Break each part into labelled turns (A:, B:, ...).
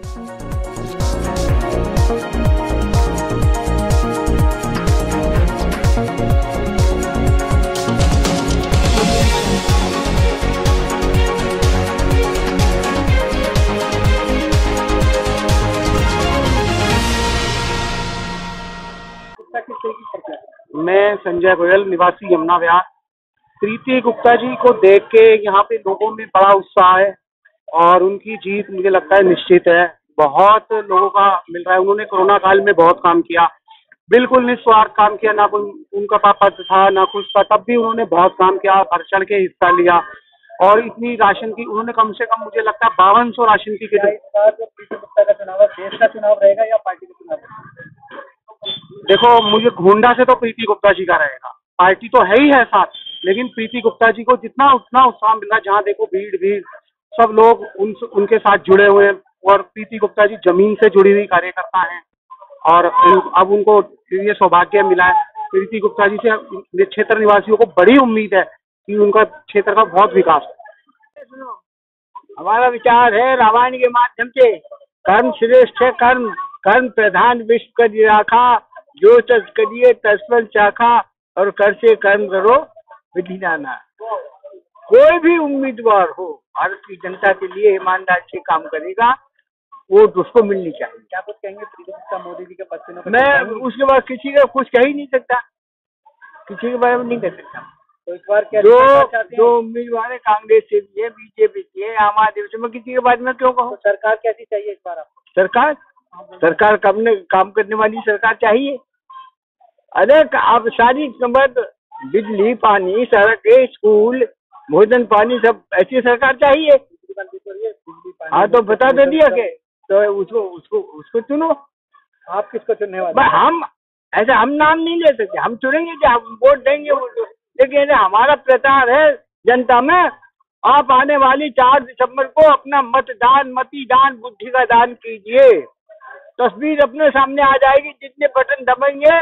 A: मैं संजय गोयल, निवासी यमुना विहार। प्रीति गुप्ता जी को देख के यहाँ पे लोगों में बड़ा उत्साह है। और उनकी जीत मुझे लगता है निश्चित है। बहुत लोगों का मिल रहा है। उन्होंने कोरोना काल में बहुत काम किया। बिल्कुल निस्वार्थ काम किया। ना कोई उनका पापा था, ना कुछ था। तब भी उन्होंने बहुत काम किया बढ़ चढ़ के हिस्सा लिया। और इतनी राशन की, उन्होंने कम से कम मुझे लगता है बावन सौ राशन की
B: देश का चुनाव रहेगा या पार्टी का चुनाव रहेगा
A: देखो, मुझे घोंडा से तो प्रीति गुप्ता जी का रहेगा। पार्टी तो है ही है साथ। लेकिन प्रीति गुप्ता जी को जितना उतना उत्साह मिला जहाँ देखो भीड़ भीड़। सब लोग उन, उनके साथ जुड़े हुए हैं और प्रीति गुप्ता जी ज़मीन से जुड़ी हुई कार्यकर्ता हैं और अब उनको ये सौभाग्य मिला है। प्रीति गुप्ता जी से क्षेत्र निवासियों को बड़ी उम्मीद है कि उनका क्षेत्र का बहुत विकास हो।
B: हमारा विचार है रामायण के माध्यम से कर्म श्रेष्ठ है कर्म कर्म प्रधान विश्व कर राखा जो तज करिए तस्वन चाखा और कर से कर्म करो, विधि जाना कोई भी उम्मीदवार हो भारत की जनता के लिए ईमानदार से काम करेगा वो उसको मिलनी चाहिए। क्या कुछ कहेंगे? मोदी जी के बच्चे मैं उसके बाद किसी का कुछ कह ही नहीं सकता। किसी के बारे में नहीं कह सकता।
C: तो इस बार क्या
B: जो जो उम्मीदवार है कांग्रेस से भी है बीजेपी से है आम आदमी से। मैं किसी के बारे में क्यों कहूँ?
C: तो सरकार कैसी चाहिए इस बार आपको?
B: सरकार? सरकार ने काम करने वाली सरकार चाहिए। अरे आप सारी बिजली पानी सड़क स्कूल भोजन पानी सब ऐसी सरकार चाहिए। हाँ तो बता दे दिया के तो उसको उसको उसको चुनो।
C: आप किसको चुनने वाले?
B: भाई हम ऐसे हम नाम नहीं ले सकते हम चुनेंगे कि हम वोट देंगे वो तो- लेकिन हमारा प्रचार है जनता में आप आने वाली चार दिसंबर को अपना मतदान मतीदान बुद्धि का दान कीजिए। तस्वीर अपने सामने आ जाएगी जितने बटन दबेंगे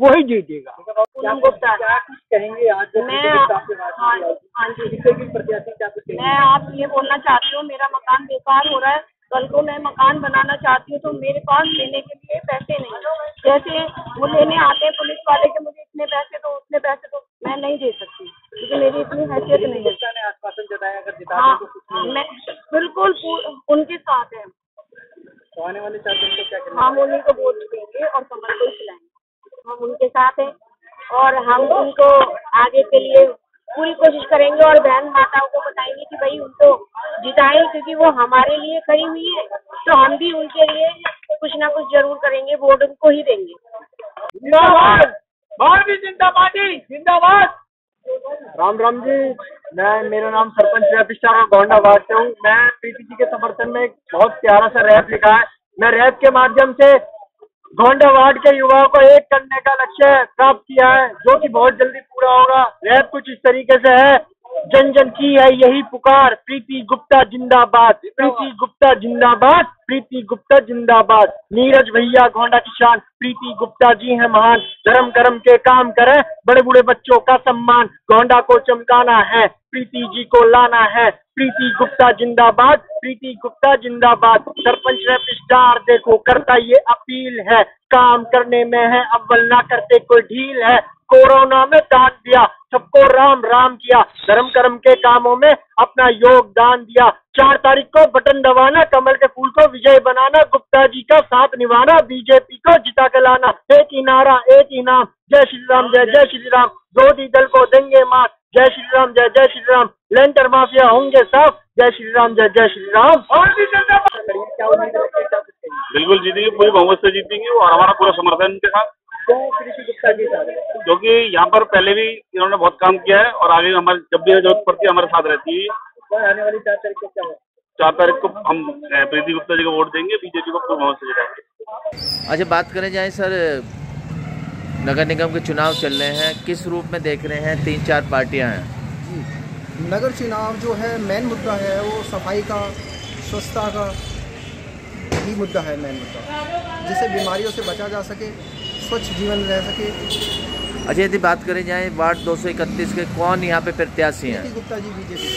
B: वही जीतेगा।
C: पूनम गुप्ता क्या कुछ कहेंगे आज? जो
D: मैं
C: बीजेपी साथ में बात
D: हाँ
C: की है?
D: हाँ जी
C: किसी की प्रत्याशी क्या कुछ
D: मैं आप ये बोलना चाहती हूँ मेरा मकान बेकार हो रहा है। कल को मैं मकान बनाना चाहती हूँ तो मेरे पास लेने के लिए पैसे नहीं जैसे वो लेने आते हैं पुलिस वाले के मुझे इतने पैसे दो उतने पैसे दो मैं नहीं दे सकती। क्योंकि मेरी इतनी हैसियत नहीं है।
C: आश्वासन जताया अगर
D: हाँ
C: तो नहीं।
D: मैं बिल्कुल उनके साथ है।
C: तो आने वाले चार दिन को क्या करना
D: हम उन्हीं को वोट देंगे और कमल को खिलाएँगे हम उनके साथ हैं और हम उनको आगे के लिए पूरी कोशिश करेंगे और बहन माताओं को बताएँगे कि भाई उनको जिताएँ क्योंकि वो हमारे लिए खड़ी हुई है। तो हम भी उनके लिए कुछ ना कुछ ज़रूर करेंगे वोट उनको ही देंगे।
B: जिंदाबाद। भारतीय जनता पार्टी जिंदाबाद। राम राम जी मैं मेरा नाम Sarpanch rap star Gonda ward से हूँ। मैं प्रीति जी के समर्थन में एक बहुत प्यारा सा रैप लिखा है। मैं रैप के माध्यम से गोंडा वार्ड के युवाओं को एक करने का लक्ष्य प्राप्त किया है, जो कि बहुत जल्दी पूरा होगा। रैप कुछ इस तरीके से है, जन जन की है यही पुकार, प्रीति गुप्ता जिंदाबाद, प्रीति गुप्ता जिंदाबाद, प्रीति गुप्ता जिंदाबाद। नीरज भैया, गोंडा किसान, प्रीति गुप्ता जी हैं महान, धर्म कर्म के काम करें, बड़े बूढ़े बच्चों का सम्मान, गोंडा को चमकाना है, प्रीति जी को लाना है। प्रीति गुप्ता जिंदाबाद, प्रीति गुप्ता जिंदाबाद। सरपंच रैप स्टार देखो, करता ये अपील है। काम करने में है, अव्वल ना करते कोई ढील है। कोरोना में दान दिया, सबको राम राम किया। धर्म कर्म के कामों में अपना योगदान दिया। चार तारीख को बटन दबाना, कमल के फूल को विजय बनाना, गुप्ता जी का साथ निभाना, बीजेपी को जिता के लाना। एक ही नारा, एक ही नाम। जय श्री राम, जय जय श्री राम। विरोधी दल को देंगे मात। जय श्री राम जय जय श्री राम। लेंटर माफिया होंगे साफ़। जय श्री राम जय जय श्री राम।
A: बिल्कुल जीतेंगे पूरी बहुमत से जीतेंगे और हमारा पूरा समर्थन इनके साथ।
C: प्रीति गुप्ता जी चाह रहे।
A: क्योंकि यहाँ पर पहले भी इन्होंने बहुत काम किया है और आगे हमारे जब भी ज़रूरत पड़ती है हमारे साथ रहती है।
C: आने वाली चार तारीख को क्या हो?
A: चार तारीख को हम प्रीति गुप्ता जी को वोट देंगे बीजेपी को पूरी बहुमत से जिताएँगे।
E: अच्छा बात करें जाए सर नगर निगम के चुनाव चल रहे हैं। किस रूप में देख रहे हैं? तीन चार पार्टियाँ हैं।
F: नगर चुनाव जो है मेन मुद्दा है वो सफ़ाई का स्वच्छता का ही मुद्दा है मेन मुद्दा। जिससे बीमारियों से बचा जा सके स्वच्छ जीवन रह सके।
E: अच्छा यदि बात करें जाए वार्ड 231 के कौन यहाँ पे प्रत्याशी हैं?
F: गुप्ता जी बीजेपी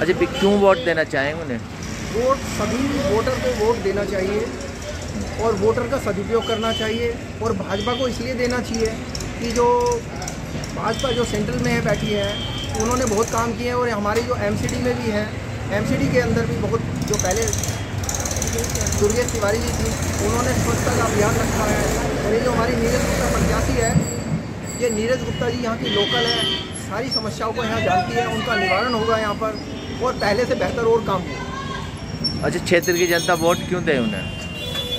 E: अच्छा क्यों वोट देना चाहेंगे उन्हें?
F: वोट सभी वोटर को वोट देना चाहिए। और वोटर का सदुपयोग करना चाहिए और भाजपा को इसलिए देना चाहिए कि जो भाजपा जो सेंट्रल में है, बैठी है, उन्होंने बहुत काम किए हैं और हमारी जो एमसीडी में भी है एमसीडी के अंदर भी बहुत जो पहले दुर्गेश तिवारी जी थी, उन्होंने स्वच्छता का अभियान रखा है। और ये जो हमारी नीरज गुप्ता प्रत्याशी है, ये नीरज गुप्ता जी यहाँ की लोकल है, सारी समस्याओं को यहाँ जानती है, उनका निवारण होगा यहाँ पर और पहले से बेहतर और काम होगा।
E: अच्छा क्षेत्र की जनता वोट क्यों दे उन्हें?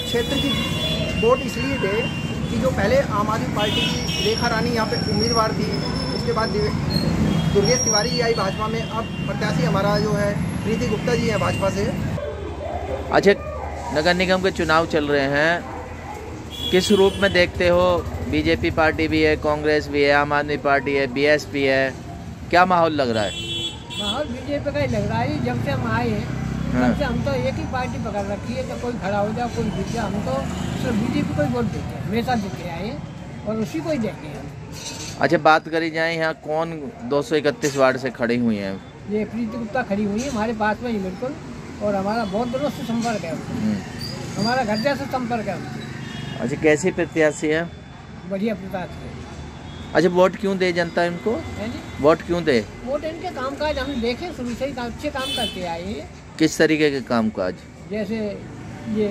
F: क्षेत्र की वोट इसलिए दे कि जो पहले आम आदमी पार्टी की रेखा रानी यहाँ पे उम्मीदवार थी उसके बाद दुर्गेश तिवारी जी आई भाजपा में। अब प्रत्याशी हमारा जो है प्रीति गुप्ता जी हैं भाजपा से।
E: अच्छा नगर निगम के चुनाव चल रहे हैं। किस रूप में देखते हो? बीजेपी पार्टी भी है कांग्रेस भी है आम आदमी पार्टी है बीएसपी है। क्या माहौल लग रहा है?
G: माहौल बीजेपी का ही लग रहा है जब से हम आए हैं।
E: हाँ।
G: हम तो एक ही पार्टी पकड़ रखी है तो कोई खड़ा हो जाए कोई जीत जाए हम तो सिर्फ़ बीजेपी को ही वोट देते हैं हमेशा देते आए हैं और उसी को ही देंगे हम।
E: अच्छा बात करी जाए यहाँ कौन 231 वार्ड से खड़ी हुई हैं?
G: ये प्रीति गुप्ता खड़ी हुई है हमारे पास में ही बिल्कुल और हमारा बहुत दिनों से संपर्क है
E: हम्म।
G: हमारा घर जैसे संपर्क है
E: अच्छा कैसी प्रत्याशी है?
G: बढ़िया प्रताप से
E: अच्छा वोट क्यों दे जनता इनको? वोट क्यों दे?
G: वोट इनके काम काज हम देखे शुरू से ही अच्छे काम करते आए हैं।
E: किस तरीके के काम काज
G: जैसे ये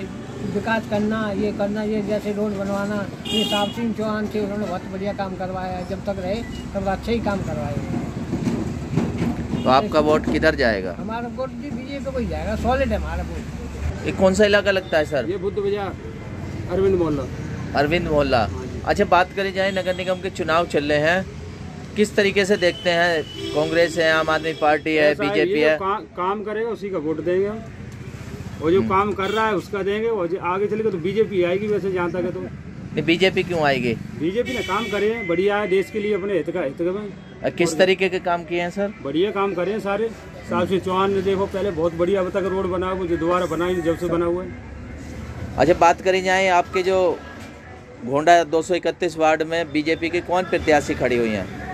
G: विकास करना ये करना ये जैसे रोड बनवाना ये साफ़ सिंह चौहान थे उन्होंने बहुत बढ़िया काम करवाया है जब तक रहे तब अच्छे ही काम करवाए।
E: तो आपका वोट किधर जाएगा?
G: हमारा वोट जी बीजेपी को ही जाएगा सॉलिड है हमारा वोट।
E: ये कौन सा इलाका लगता है सर?
B: ये बुद्ध बाज़ार अरविंद मोहल्ला।
E: अरविंद मोहल्ला। अच्छा बात करी जाए नगर निगम के चुनाव चल रहे हैं। किस तरीके से देखते हैं? कांग्रेस है आम आदमी पार्टी है बीजेपी है।
B: का, काम करेगा उसी का वोट देंगे हम। और जो काम कर रहा है उसका देंगे और जो आगे चलेगा तो बीजेपी आएगी वैसे जहाँ तक है तो।
E: बीजेपी क्यों आएगी?
B: बीजेपी ने काम करे हैं बढ़िया है देश के लिए अपने हित का हित में
E: किस तरीके के काम किए हैं सर?
B: बढ़िया काम करे हैं सारे। साहब सिंह चौहान ने देखो पहले बहुत बढ़िया अब तक रोड बना हुआ जो दोबारा बना जब से बना हुआ है।
E: अच्छा बात करी जाए आपके जो घोंडा 231 वार्ड में बीजेपी के कौन प्रत्याशी खड़ी हुई हैं?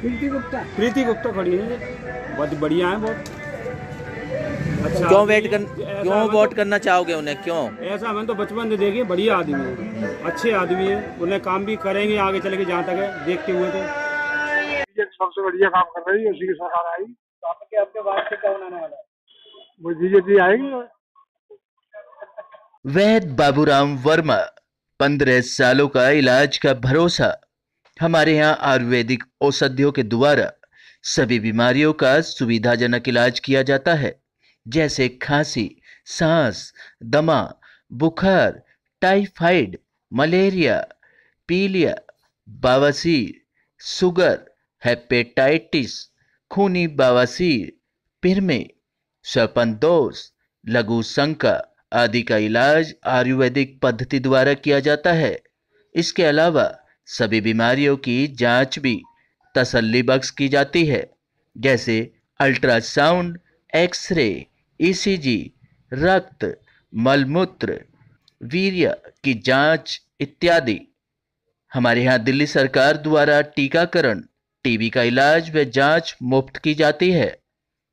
G: प्रीति गुप्ता।
B: प्रीति गुप्ता खड़ी है। बहुत बढ़िया है बहुत। अच्छा
E: क्यों वेट कर क्यों वोट
B: तो-
E: करना चाहोगे उन्हें? क्यों?
B: ऐसा मैंने तो बचपन से देखे बढ़िया आदमी है। अच्छे आदमी है। उन्हें काम भी करेंगे आगे चले के जहाँ तक है देखते हुए तो।
A: सबसे बढ़िया काम कर रही है उसी की सरकार आई।
C: तो आपके आपके वार्ड से कौन आने वाला है?
A: वो बीजेपी आएगी।
H: वैद बाबूराम वर्मा पंद्रह सालों का इलाज का भरोसा। हमारे यहाँ आयुर्वेदिक औषधियों के द्वारा सभी बीमारियों का सुविधाजनक इलाज किया जाता है, जैसे खांसी, सांस, दमा, बुखार, टाइफाइड, मलेरिया, पीलिया, बवासीर, शुगर, हेपेटाइटिस, खूनी बवासीर, पिरमे, सर्पनदोष, लघु शंका आदि का इलाज आयुर्वेदिक पद्धति द्वारा किया जाता है। इसके अलावा सभी बीमारियों की जाँच भी तसल्ली बख्श की जाती है। जैसे अल्ट्रासाउंड, एक्सरे ईसीजी रक्त, मलमूत्र, वीर्य की जाँच इत्यादि। हमारे यहाँ दिल्ली सरकार द्वारा टीकाकरण, टीबी का इलाज व जाँच मुफ़्त की जाती है।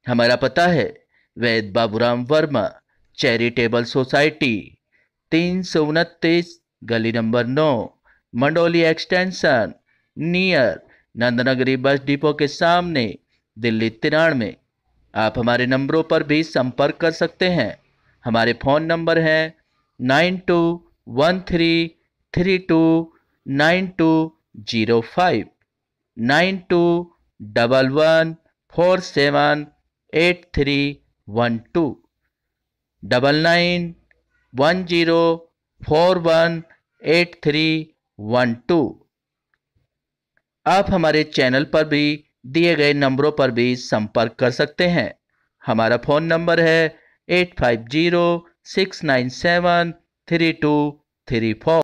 H: हमारा पता है वैद बाबूराम वर्मा, चैरिटेबल सोसाइटी, तीन सौ उनतीस, गली नंबर नौ। Mandoli extension, near, Nandnagari bus depot के सामने, दिल्ली तिरान में आप हमारे नंबरों पर भी संपर्क कर सकते हैं। हमारे फ़ोन नंबर हैं nine two one three three two nine two zero five, nine two double one four seven eight three one two, double nine one zero four one eight three one two आप हमारे channel पर भी, दिए गए नंबरों पर भी संपर्क कर सकते हैं। हमारा फ़ोन नंबर है eight five zero six nine seven three two three four